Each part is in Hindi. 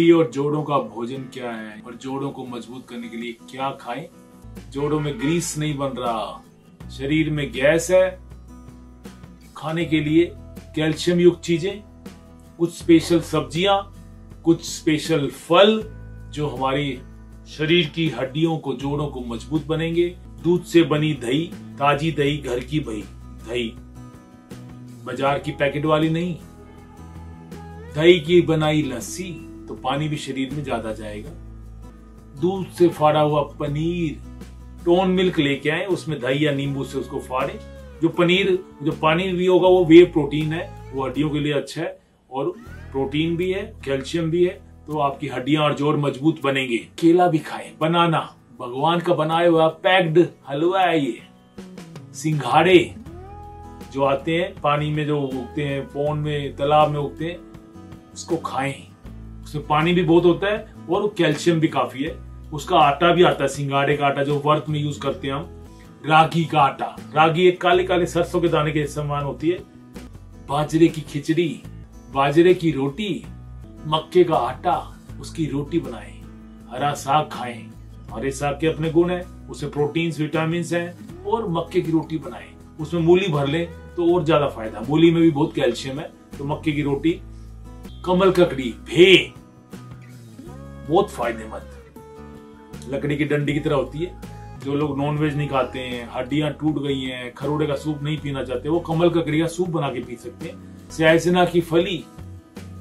हड्डी और जोड़ों का भोजन क्या है? और जोड़ों को मज़बूत करने के लिए क्या खाएँ? जोड़ों में ग्रीस नहीं बन रहा। शरीर में गैस है। खाने के लिए कैल्शियम युक्त चीज़ें, कुछ स्पेशल सब्ज़ियाँ, कुछ स्पेशल फल जो हमारी शरीर की हड्डियों को, जोड़ों को मज़बूत बनेंगे। दूध से बनी दही, ताजी दही, घर की बही दही। बाज़ार की पैकेट वाली नहीं। दही की बनाई लस्सी। तो पानी भी शरीर में ज़्यादा जाएगा। दूध से फाड़ा हुआ पनीर, टोन मिल्क लेके आए, उसमें दही या नींबू से उसको फाड़े। जो पनीर, जो पानी भी होगा वो वे प्रोटीन है, वो हड्डियों के लिए अच्छा है और प्रोटीन भी है कैल्शियम भी है तो आपकी हड्डियाँ और जोड़ मज़बूत बनेंगे। केला भी खाएँ, बनाना। भगवान का बनाया हुआ पैक्ड हलवा है ये। सिंघाड़े जो आते हैं, पानी में जो उगते हैं, पोन में, तालाब में उगते हैं, उसको खाएँ। उसमें पानी भी बहुत होता है और कैल्शियम भी काफ़ी है। उसका आटा भी आता है सिंगाड़े का आटा जो वर्त में यूज़ करते हैं हम। रागी का आटा। रागी एक काले काले सरसों के दाने के समान होती है। बाजरे की खिचड़ी, बाजरे की रोटी, मक्के का आटा, उसकी रोटी बनाएँ, हरा साग खाएँ। हरे साग के अपने गुण है उसमें प्रोटीन्स विटामिन हैं और मक्के की रोटी बनाएँ। उसमें मूली भर लें तो और ज़्यादा फ़ायदा। मूली में भी बहुत कैल्शियम है तो मक्के की रोटी, कमल ककड़ी भे बहुत फ़ायदेमंद लकड़ी की डंडी की तरह होती है। जो लोग नॉन वेज नहीं खाते हैं, हड्डियाँ टूट गई हैं, खरोड़े का सूप नहीं पीना चाहते, वो कमल ककड़ी का सूप बना के पी सकते हैं। सियासना की फली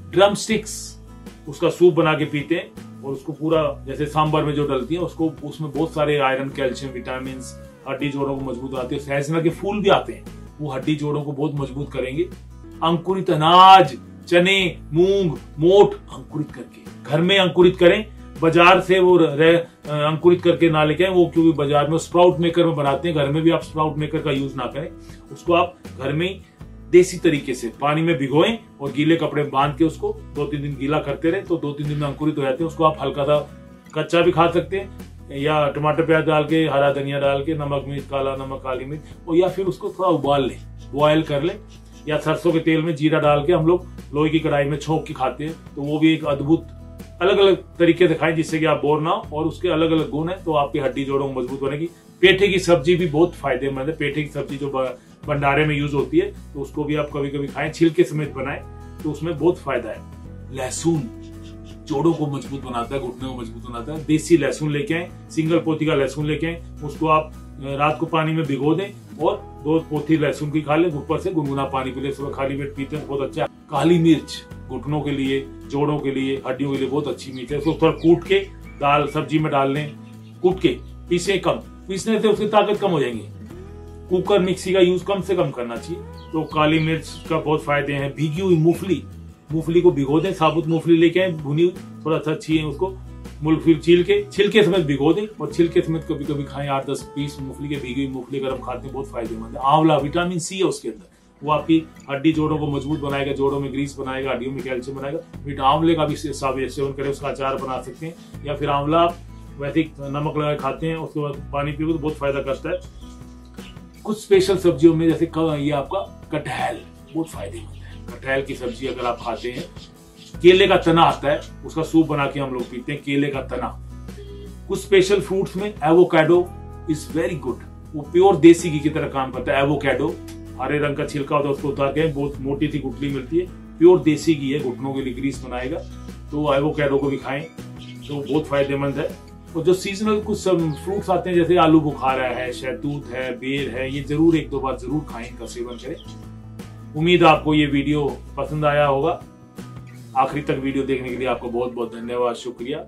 ड्रम स्टिक्स उसका सूप बना के पीते हैं और उसको पूरा, जैसे सांबर में जो डलती है, उसको, उसमें बहुत सारे आयरन कैल्शियम विटामिन हड्डी जोड़ों को मज़बूत आते हैं। सहसना के फूल भी आते हैं। वो हड्डी जोड़ों को बहुत मज़बूत करेंगे। अंकुरित अनाज, चने, मूंग मोट अंकुरित करके। घर में अंकुरित करें, बाज़ार से वो अंकुरित करके ना लेके वो क्योंकि बाज़ार में स्प्राउट मेकर में बनाते हैं, घर में भी आप स्प्राउट मेकर का यूज़ ना करें, उसको आप घर में ही देसी तरीके से पानी में भिगोएँ और गीले कपड़े में बाँध के उसको दो तीन दिन गीला करते रहे तो दो तीन दिन में अंकुरित हो जाते हैं, उसको आप हल्का सा कच्चा भी खा सकते हैं, या टमाटर प्याज डाल के, हरा धनिया डाल के, नमक मिर्च, काला नमक, काली मिर्च, और या फिर उसको थोड़ा उबाल लें बॉयल कर लें, या सरसों के तेल में जीरा डाल के हम लोग लोहे की कढ़ाई में छोंक के खाते हैं तो वो भी एक अद्भुत अलग अलग तरीके दिखाएँ जिससे कि आप बोर ना हो, और उसके अलग अलग गुण है तो आपकी हड्डी जोड़ों मज़बूत बनेगी। पेठे की सब्ज़ी भी बहुत फ़ायदेमंद है। पेठे की सब्ज़ी जो भंडारे में यूज़ होती है तो उसको भी आप कभी कभी खाएँ, छिलके समेत बनाएँ तो उसमें बहुत फ़ायदा है। लहसुन जोड़ों को मज़बूत बनाता है, घुटने को मज़बूत बनाता है। देसी लहसुन लेके आए, सिंगल पोथी का लहसुन लेके आए, उसको आप रात को पानी में भिगो दें, और दो पोथी लहसुन की खा लें, ऊपर से गुनगुना पानी पी ले सुबह खाली पेट पीते हैं बहुत अच्छा काली मिर्च। घुटनों के लिए, जोड़ों के लिए, हड्डियों के लिए बहुत अच्छी मीट है। उसको थोड़ा कूट के दाल, सब्ज़ी में डाल लें कूट के, पीसे कम। पीसने से उसकी ताकत कम हो जाएँगी। कुकर मिक्सी का यूज़ कम से कम करना चाहिए। तो काली मिर्च का बहुत फ़ायदे हैं। भीगी हुई मूंगफली। मूंगफली को भिगो दें। साबुत मूंगफली लेके आए। भुनी थोड़ा सा अच्छी है उसको। मूंगफली छील के, छिलके समेत भिगो दें। और छिलके समेत कभी कभी खाएँ। आठ, दस पीस मूंगफली के भीगी हुई मूंगफली अगर हम खाते हैं, बहुत फ़ायदेमंद है। आंवला, विटामिन सी है उसके अंदर। वो आपकी हड्डी जोड़ों को मज़बूत बनाएगा, जोड़ों में ग्रीस बनाएगा, हड्डियों में कैल्शियम बनाएगा। मीठा आंवले का भी सेवन करें, उसका अचार बना सकते हैं। या फिर आंवला आप वैसे नमक लगा खाते हैं, उसके बाद पानी पियोगे तो बहुत फ़ायदा करता है। कुछ स्पेशल सब्जियों में, जैसे ये आपका कटहल, बहुत फ़ायदेमंद है। कटहल की सब्ज़ी अगर आप खाते हैं, केले का तना आता है, उसका सूप बना के हम लोग पीते हैं, केले का तना। कुछ स्पेशल फ्रूट्स में एवोकैडो इज़ वेरी गुड वो प्योर देसी घी की तरह काम करता है एवोकैडो हरे रंग का छिलका होता है, उसको उतार के बहुत मोटी थी गुटली मिलती है। प्योर देसी घी है, घुटनों के लिए ग्रीस बनाएगा। तो एवोकैडो को भी खाएँ तो बहुत फ़ायदेमंद है। और जो सीजनल कुछ फ्रूट्स आते हैं, जैसे आलू बुखारा है, शहतूत है, बेर है, ये ज़रूर एक दो बार ज़रूर खाएँ, इनका सेवन करें। उम्मीद आपको ये वीडियो पसंद आया होगा। आखिरी तक वीडियो देखने के लिए आपको बहुत बहुत धन्यवाद, शुक्रिया।